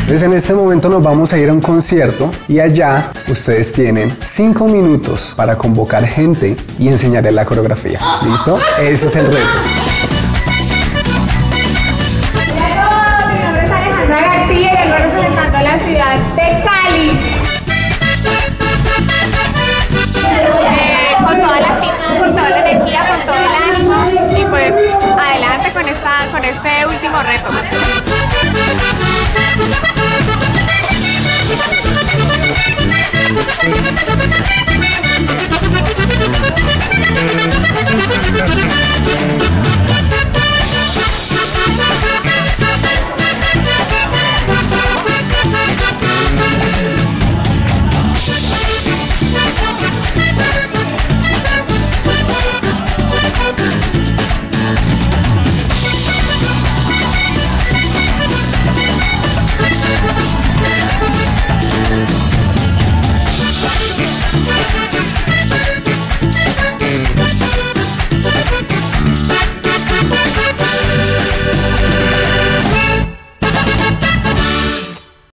Entonces en este momento nos vamos a ir a un concierto y allá ustedes tienen 5 minutos para convocar gente y enseñarles la coreografía. ¿Listo? Ese es el reto. con, esta, con este último reto. Eh,